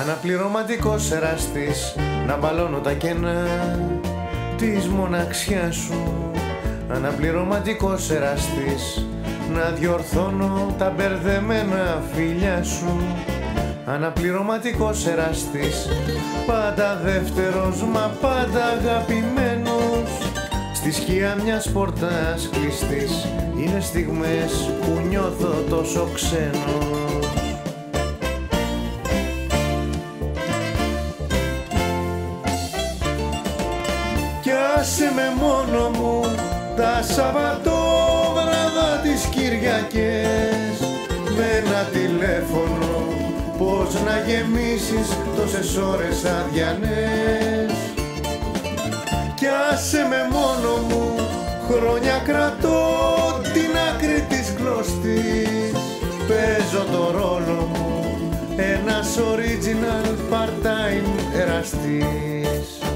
Αναπληρωματικός εραστής Να μπαλώνω τα κενά Της μοναξιάς σου. Αναπληρωματικός εραστής Να διορθώνω τα μπερδεμένα φιλιά σου. Αναπληρωματικός εραστής Πάντα δεύτερος μα πάντα αγαπημένος. Στη σκιά μιας πόρτας κλειστής Είναι στιγμές που νιώθω τόσο ξένος Κι άσε με μόνο μου τα Σαββατόβραδα τις Κυριακές. Με ένα τηλέφωνο πως να γεμίσεις τόσες ώρες αδιανές. Κι άσε με μόνο μου χρόνια κρατώ την άκρη της κλωστής. Παίζω το ρόλο μου ένας original part-time εραστής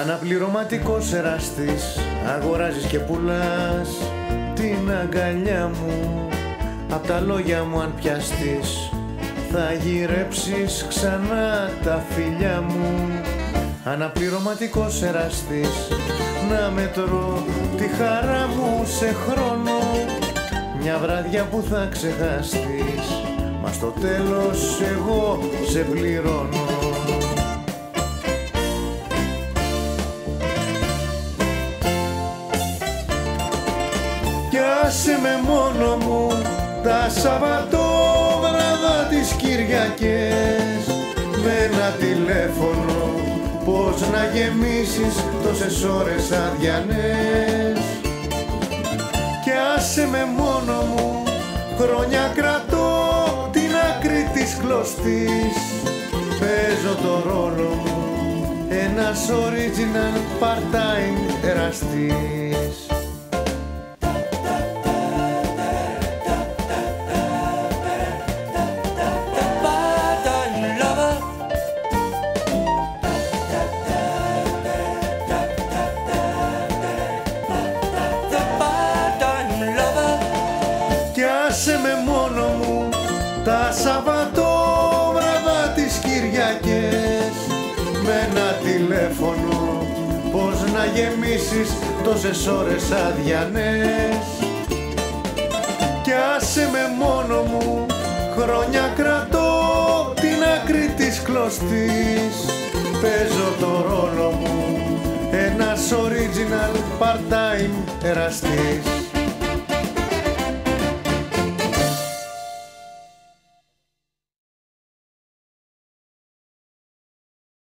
Αναπληρωματικός εραστής Αγοράζεις και πουλάς. Την αγκαλιά μου Απ' τα λόγια μου αν πιαστείς. Θα γυρέψεις ξανά τα φιλιά μου. Αναπληρωματικός εραστής Να μετρώ τη χαρά μου σε χρόνο. Μια βράδια που θα ξεχαστείς Μα στο τέλος εγώ σε πληρώνω Κι άσε με μόνο μου τα Σαββατόβραδα τις Κυριακές. Με ένα τηλέφωνο πως να γεμίσεις τόσες ώρες αδιανές. Κι άσε με μόνο μου χρόνια κρατώ την άκρη της κλωστής. Παίζω το ρόλο μου ένας original part-time εραστής τα Σαββατόβραδα τις Κυριακές. Με ένα τηλέφωνο πως να γεμίσεις τόσες ώρες αδιανές. Κι άσε με μόνο μου χρόνια κρατώ την άκρη της κλωστής. Παίζω το ρόλο μου ένας original part-time εραστής